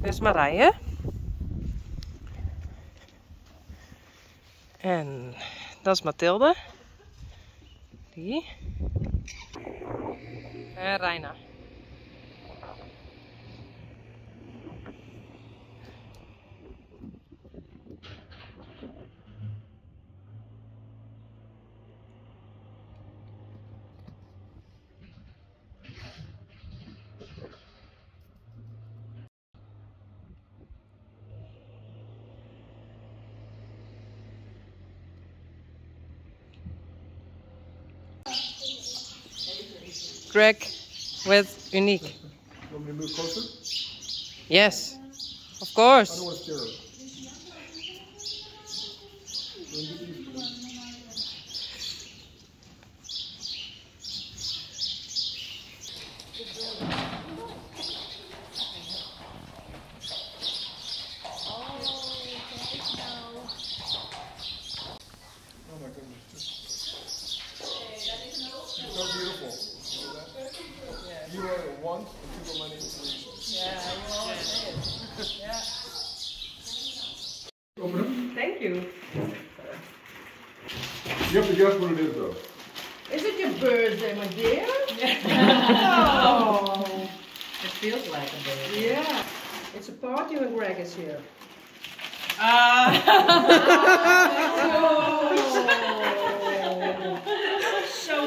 Dit is Marije. En dat is Mathilde. Die. En Reina. Greg with Uniek. Want me to move closer? Yes, of course. don't want to scare her. Oh my goodness. Just, you're so beautiful. You are the one and two of my name is Open it. Thank you. You have to guess what it is though. Is it your birthday, my dear? oh, It feels like a birthday. yeah. It's a party when Greg is here. Uh. So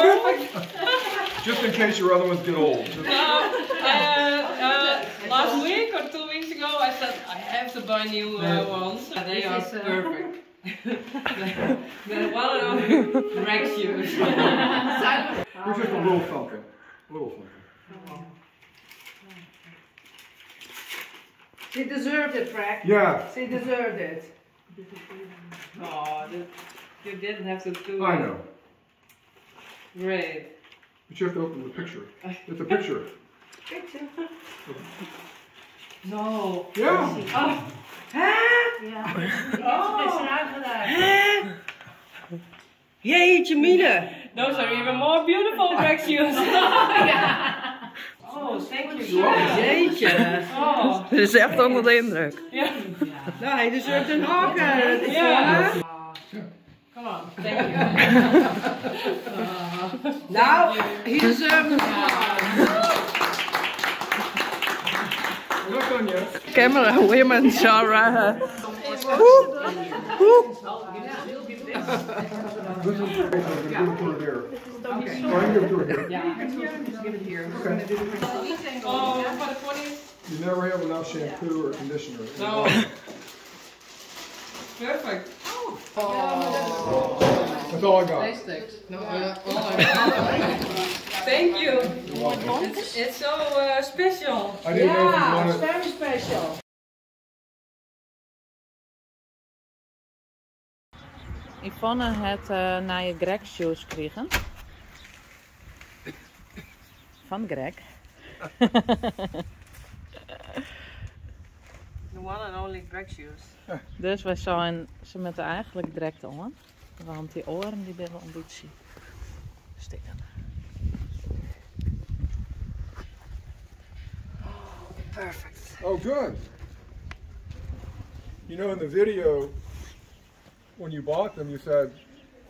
perfect. Just in case your other ones get old. Just- uh, last week or two weeks ago, I said I have to buy new uh, ones. They are uh, perfect. the one and only Greg shoes. Here's just a little something. A little something. She deserved it, Greg. Yeah, She deserved it. oh, you didn't have to do it. I know. Great. But you have to open the picture. It's a picture. Picture. No. Yeah. Oh, Ja. Oh. Is eruit gedaan. jeetje mine. Those are even more beautiful Greg shoes. Oh, thank you. You're welcome. Jeetje. Oh. Ze is echt onder de indruk. Ja. Nou, hij deserved een haken. Ja. Come on, thank you. Nou, he deserved it. We're not done yet. Camera women, Sarah. This is the picture. I'm gonna give it to her there. Oh, I can give it to her here. Oh, for the 20s? You never have enough shampoo or conditioner. No. Perfect. Oh. That's all I got. Thank you. It's, it's so uh, special. I didn't know if you Ja, it's wanted. very special. Yvonne het uh, naar je Greg shoes gekregen. Van Greg. The one and only Greg shoes. Dus wij zijn ze met de eigenlijk direct aan. Want die oren die willen een beetje stikken. Perfect. Oh, good. You know, in the video, when you bought them, you said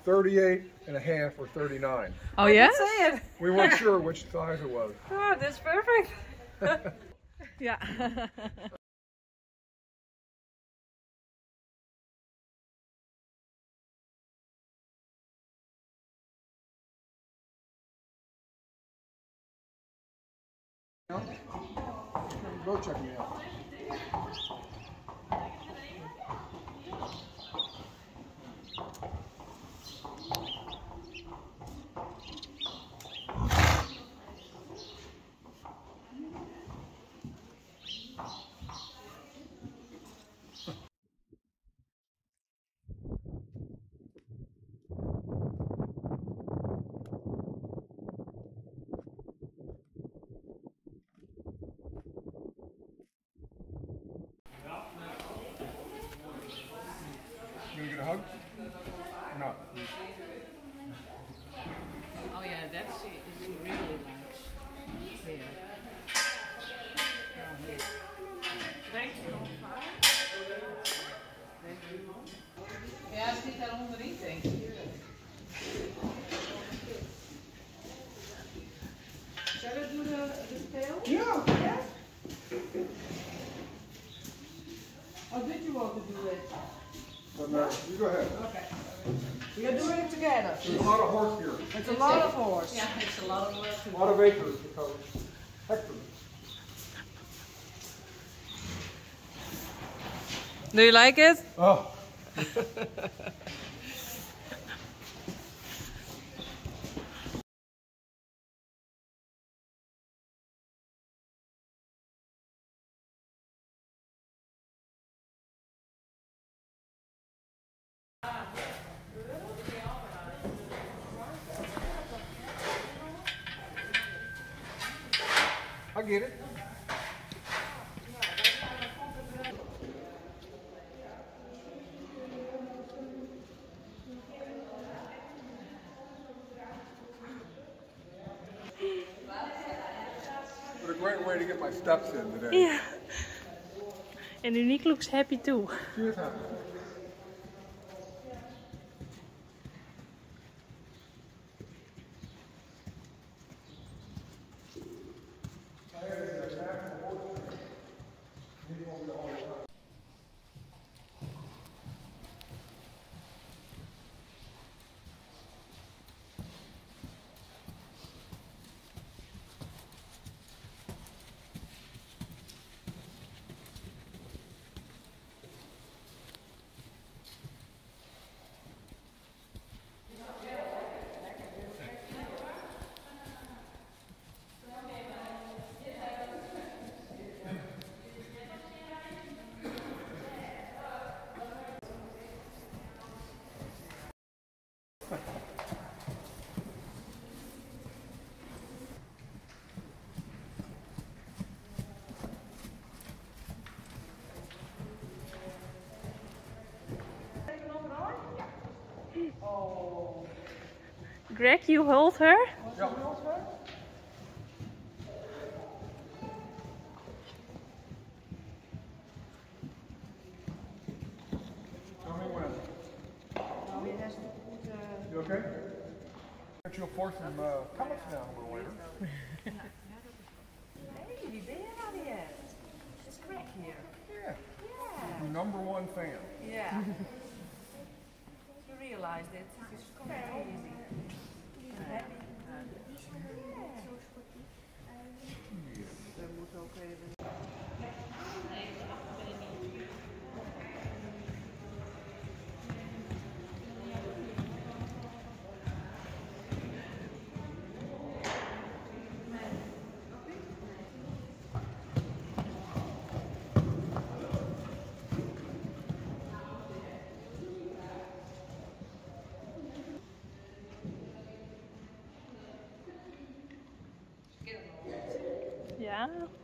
38 and a half or 39. Oh ja? Say. We weren't sure which size it was. Oh, that's perfect. Ja. Go check me out. Yeah. Yeah? Or did you want to do it? Oh, no, you go ahead. Okay. We are doing it together. There's a lot of horse here. It's, it's a lot of horse. Yeah, it's a lot of work. A lot of acres to cover. Do you like it? Oh. get it. What a great way to get my steps in today. Yeah. And Uniek looks happy too. She is happy. Greg, you hold her? Ja. Tell me when. Nou, je has to put, uh, You okay? Bet you'll force some uh, pellets down a little later. Hey, wie ben je nou weer? It's Greg here. Yeah. Yeah. Number one fan. Yeah. you realized it. It's very Ja, dat moet ook even... Ciao.